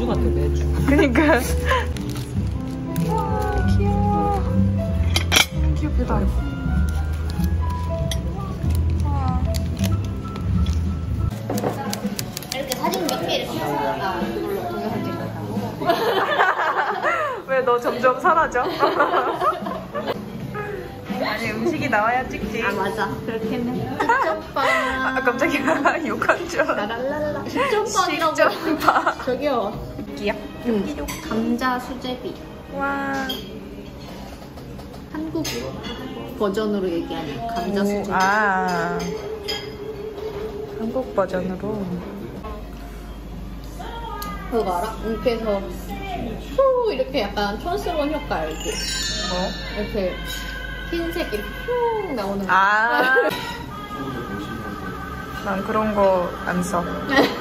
매주 같아 매주. 그니까. 와, 귀여워. 귀엽다. 와. 이렇게 사진 몇 개 이렇게 찍다가 이걸로 동영상 찍는다고. 왜 너 점점 사라져? 아니 음식이 나와야 찍지. 아 맞아. 그렇겠네. 식전빵. 아 깜짝이야 욕한 줄. 라랄랄라. 식전빵이라고. 식전빵. 저기요. 귀엽. 응. 감자 수제비. 와. 한국 버전으로 얘기하는 감자 수제비. 아. 한국 버전으로. 그거 알아? 이렇게 해서 후 이렇게 약간 촌스러운 효과 알지? 뭐? 이렇게 흰색 이렇게 후 나오는 거. 아. 난 그런 거 안 써.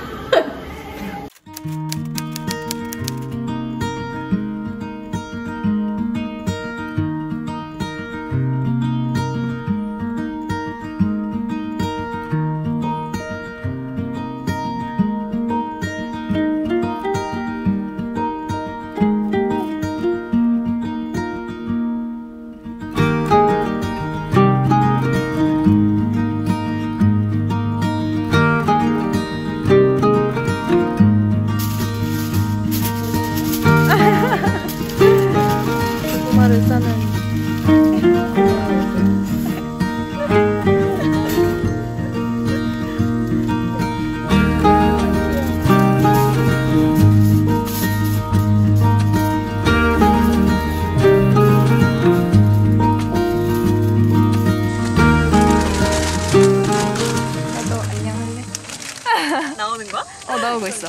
나오는 거야? 어 나오고 있어.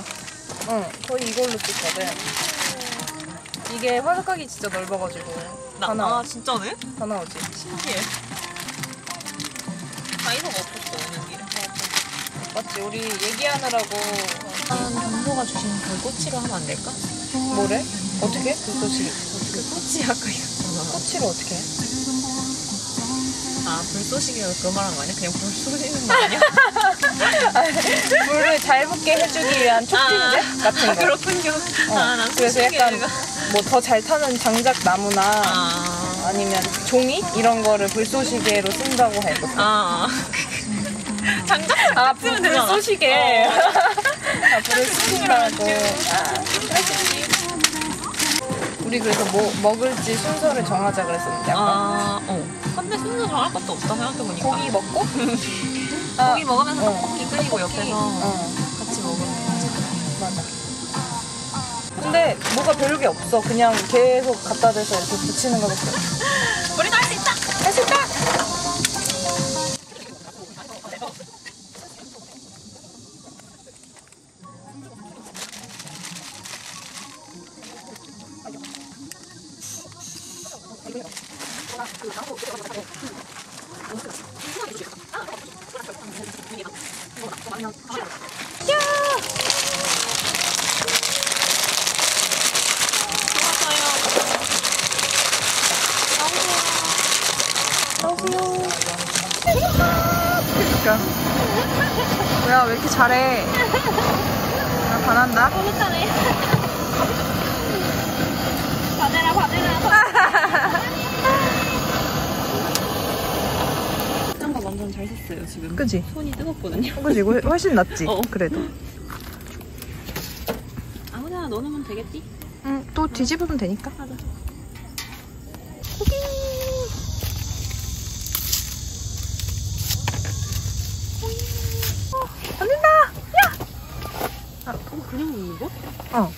어 거의 이걸로 찍거든. 이게 화석각이 진짜 넓어가지고 나, 다 나와. 아 진짜네? 다 나오지. 신기해. 다이소가 없었어 오는 길에. 맞지? 우리 얘기하느라고 한 정보가 주신 그 꼬치로 하면 안 될까? 뭐래? 어떻게? 그 소식. 그 꼬치 아까 이거. 꼬치를 어떻게 해? 아 불쏘시개가 그 말한 거 아니야? 그냥 불 쏘시는 거 아니야? 불을 잘 붙게 해주기 위한 촉진제 같은 거. 그렇군요. 어, 아난 그래서 약간. 뭐 더 잘 타는 장작 나무나 아. 아니면 종이 이런 거를 불쏘시개로 쓴다고 해거든. 아. 장작 아, 쓰면. 불쏘시개. 어. 아, 불을 쓰신다고. 아, 우리 그래서 뭐 먹을지 순서를 정하자 그랬었는데 아까 아, 어. 근데 순서 정할 것도 없다 생각해보니까. 고기 먹고 아, 고기 먹으면서 어. 떡볶이 끓이고 옆에서 어 같이 먹으면. 맞아. 근데 뭐가 별게 없어. 그냥 계속 갖다 대서 이렇게 붙이는 거밖에 없어. 이렇게 잘해? 나 반한다. 못하네. 받으라 받으라. 짠거 완전 잘 샀어요, 지금. 그지? 손이 뜨겁거든요. 그지? 이거 훨씬 낫지? 어. 그래도. 아무데나 넣어놓으면 되겠지? 응, 또 뒤집으면 되니까. 맞아. 안 된다! 야! 어, 그냥 먹는 거? 어.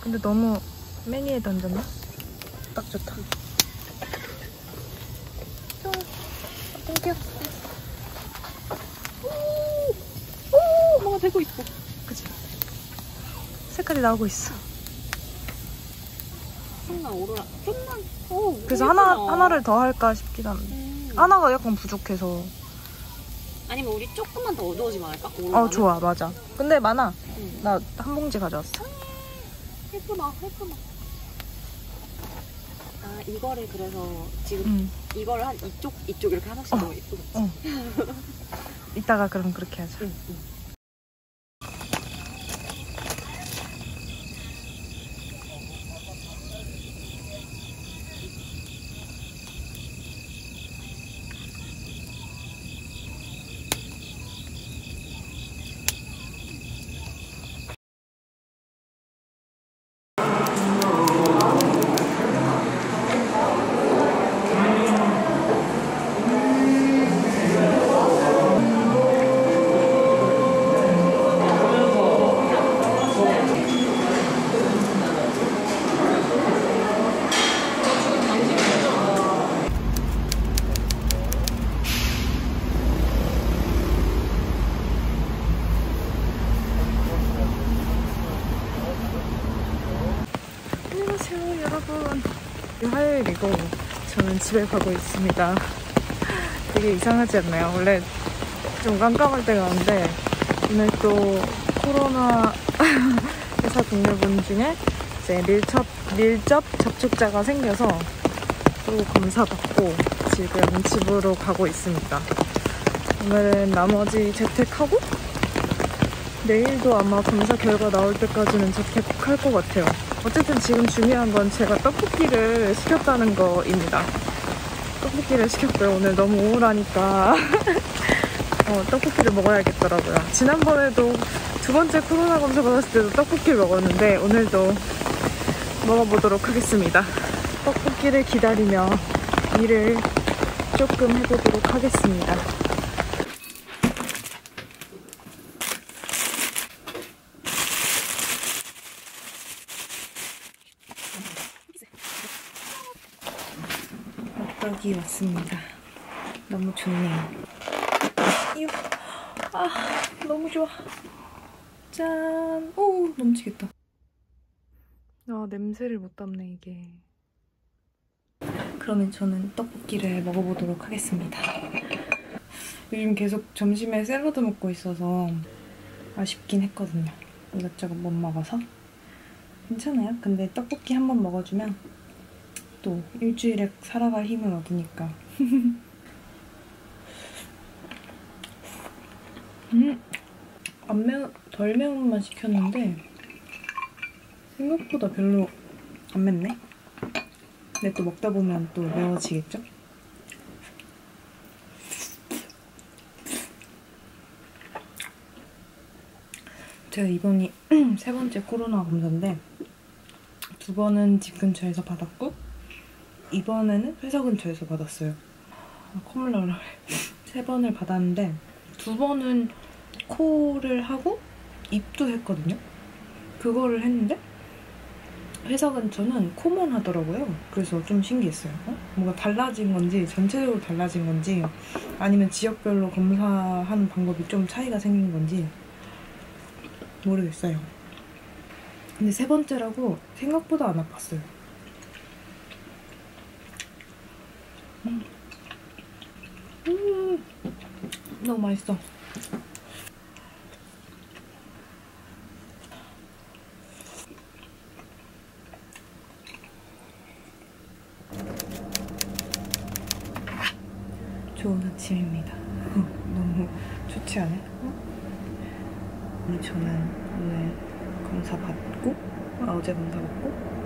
근데 너무 많이 던졌나? 딱 좋다. Thank you. 오, 뭐가 되고 있어. 그치? 색깔이 나오고 있어. 좀만 오로라. 좀만. 오, 그래서. 하나, 하나를 더 할까 싶긴 한데. 음. 하나가 약간 부족해서. 아니면 우리 조금만 더 어두워지면 할까? 어, 오로라는? 좋아, 맞아. 근데 많아. 응. 나한 봉지 가져왔어. 예쁘다, 예쁘다. 아, 이거를 그래서 지금 응. 이거를 한 이쪽, 이쪽 이렇게 하나씩 어. 넣으면 예쁘겠지? 어. 이따가 그럼 그렇게 하자. 응, 응. 여러분 화요일이고 저는 집에 가고 있습니다 되게 이상하지 않나요? 원래 좀 깜깜할 때가 많은데 오늘 또 코로나 회사 동료분 중에 이제 밀접, 밀접 접촉자가 생겨서 또 검사받고 지금 집으로 가고 있습니다 오늘은 나머지 재택하고 내일도 아마 검사 결과 나올 때까지는 재택할 것 같아요. 어쨌든 지금 중요한 건 제가 떡볶이를 시켰다는 거입니다. 떡볶이를 시켰고요. 오늘 너무 우울하니까 어, 떡볶이를 먹어야겠더라고요. 지난번에도 두 번째 코로나 검사 받았을 때도 떡볶이를 먹었는데 오늘도 먹어보도록 하겠습니다. 떡볶이를 기다리며 일을 조금 해보도록 하겠습니다. 떡이 왔습니다. 너무 좋네요. 아, 너무 좋아. 짠. 오, 넘치겠다. 아, 냄새를 못 담네, 이게. 그러면 저는 떡볶이를 먹어보도록 하겠습니다. 요즘 계속 점심에 샐러드 먹고 있어서 아쉽긴 했거든요. 이것저것 못 먹어서. 괜찮아요. 근데 떡볶이 한 번 먹어주면 또 일주일에 살아갈 힘을 얻으니까. 음, 안 매운, 덜 매운만 시켰는데 생각보다 별로 안 맵네. 근데 또 먹다 보면 또 매워지겠죠? 제가 이번이 세 번째 코로나 검사인데 두 번은 집 근처에서 받았고 이번에는 회사 근처에서 받았어요. 아, 콧물 나오라 그래. 세 번을 받았는데 두 번은 코를 하고 입도 했거든요. 그거를 했는데 회사 근처는 코만 하더라고요. 그래서 좀 신기했어요. 어? 뭔가 달라진 건지 전체적으로 달라진 건지 아니면 지역별로 검사하는 방법이 좀 차이가 생긴 건지 모르겠어요. 근데 세 번째라고 생각보다 안 아팠어요. 음. 음. 너무 맛있어. 좋은 아침입니다. 너무 좋지 않아요? 어? 저는 오늘 검사 받고 아, 어제 검사 받고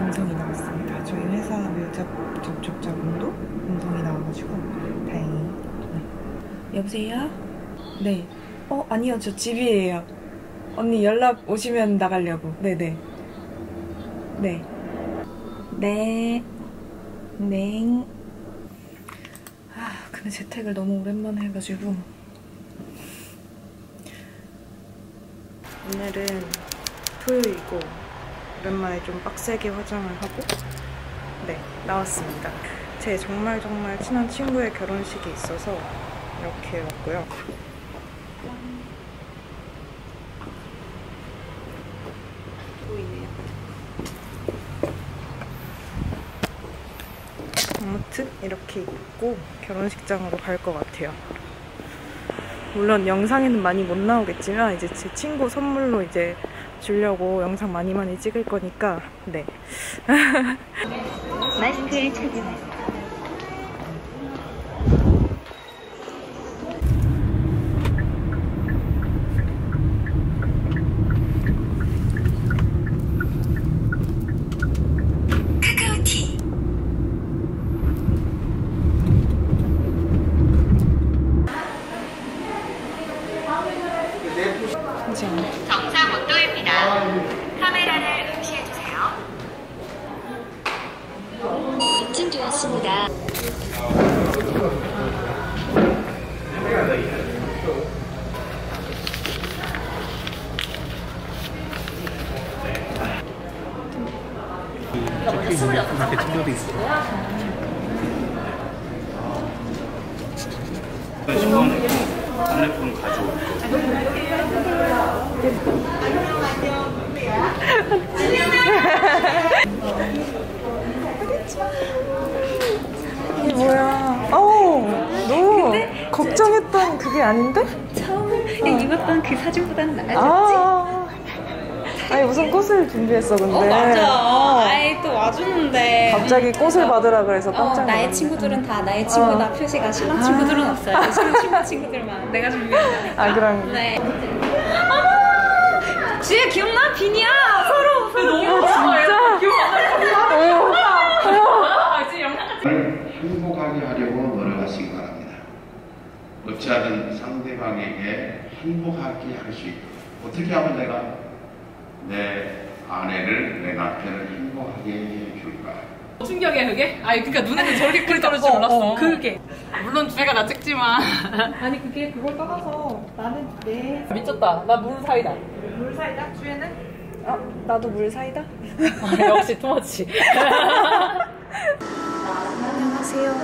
음성이 나왔습니다. 저희 회사 밀접 접촉자분도 음성이 나와가지고 다행히 네. 여보세요? 네. 어 아니요 저 집이에요. 언니 연락 오시면 나가려고. 네네. 네. 네. 네. 아 근데 재택을 너무 오랜만에 해가지고 오늘은 토요일이고 오랜만에 좀 빡세게 화장을 하고 네 나왔습니다. 제 정말 정말 친한 친구의 결혼식이 있어서 이렇게 왔고요. 보이네요. 아무튼 이렇게 입고 결혼식장으로 갈 것 같아요. 물론 영상에는 많이 못 나오겠지만 이제 제 친구 선물로 이제 주려고 영상 많이 많이 찍을 거니까 네. 마스크를 착용하세요. 카카오티 하지 않아. 정상 온도입니다. 카메라를 응시해주세요. 입증되었습니다. 이렇게 챙겨도 있어. 지 금 핸드폰 가져올 거. 이게 뭐야? 어우, 너 걱정했던 그게 아닌데? 처음에 입었던 그 사진보다는 나아졌지? 아, 아니 무슨 꽃을 준비했어 근데? 어 맞아. 아이 또 와주는데. 갑자기 꽃을 받으라 그래서 어, 깜짝 놀랐네. 나의 친구들은 다 나의 친구다 표시가 신랑 친구들은 없어요. 신랑 친구 친구들만 내가 준비한 거니까. 아 그럼 네. 어머! 지혜 기억나? 비니야 서로 서로 너무 행복하게 하려고 노력하시기 바랍니다. 어찌하든 상대방에게 행복하게 할 수 있도록 어떻게 하면 내가 내 아내를 내 남편을 행복하게 해줄까? 충격이야 그게? 아니 그러니까 눈에는 저렇게 크게 떨어질 줄 몰랐어. 그게. 물론 주애가 나 찍지만. 아니 그게 그걸 떠나서 나는 내 미쳤다. 나 물 사이다. 아, 나도 물 사이다? 역시 투머치. 안녕하세요.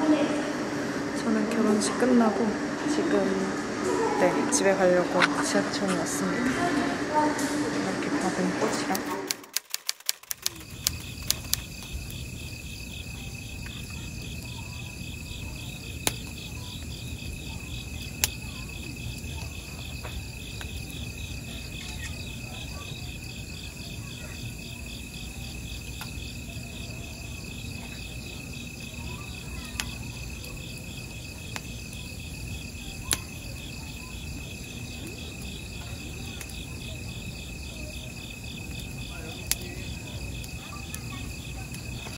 저는 결혼식 끝나고 지금 네 집에 가려고 지하철에 왔습니다. 이렇게 받은 꽃이랑